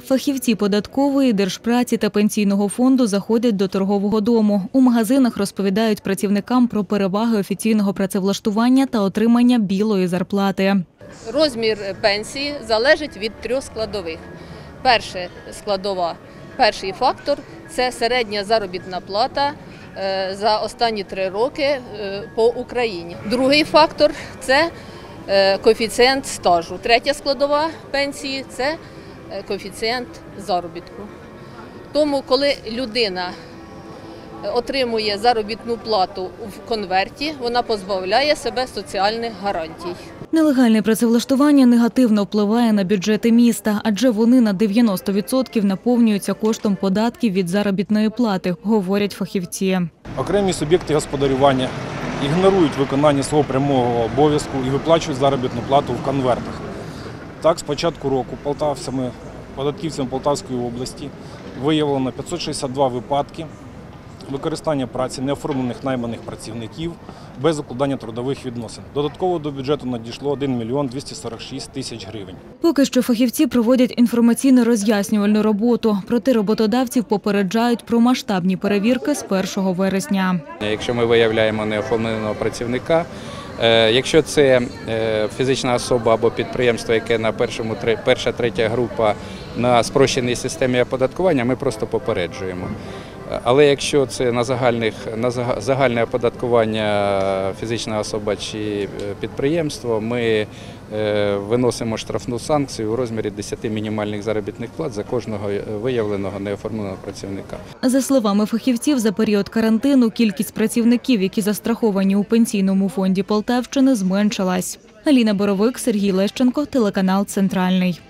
Фахівці податкової, держпраці та пенсійного фонду заходять до торгового дому. У магазинах розповідають працівникам про переваги офіційного працевлаштування та отримання білої зарплати. Розмір пенсії залежить від трьох складових. Перша складова, перший фактор це середня заробітна плата е, за останні три роки е, по Україні. Другий фактор це е, коефіцієнт стажу. Третя складова пенсії це коефіцієнт заробітку. Тому, коли людина е, отримує заробітну плату в конверті, вона позбавляє себе соціальних гарантій. Нелегальне працевлаштування негативно впливає на бюджети міста, адже вони на 90% наповнюються коштом податків від заробітної плати, говорять фахівці. Окремі суб'єкти господарювання ігнорують виконання свого прямого обов'язку і виплачують заробітну плату в конвертах. Так, з початку року полтавцями, податківцями Полтавської області виявлено 562 випадки використання праці неоформлених найманих працівників без укладання трудових відносин. Додатково до бюджету надійшло 1 мільйон 246 тисяч гривень. Поки що фахівці проводять інформаційно-роз'яснювальну роботу, проте роботодавців попереджають про масштабні перевірки з 1 вересня. Якщо ми виявляємо неоформленого працівника, якщо це е, фізична особа або підприємство, яке на першому перша третя група на спрощеній системі оподаткування, ми просто попереджуємо. Але якщо це на загальних на загальне оподаткування фізична особа чи е, підприємство, ми е, виносимо штрафну санкцію у розмірі 10 мінімальних заробітних плат за кожного е, виявленого неоформленого працівника. За словами фахівців, за період карантину кількість працівників, які застраховані у пенсійному фонді Полтавщини, зменшилась. Аліна Боровик, Сергій Лещенко, телеканал Центральний.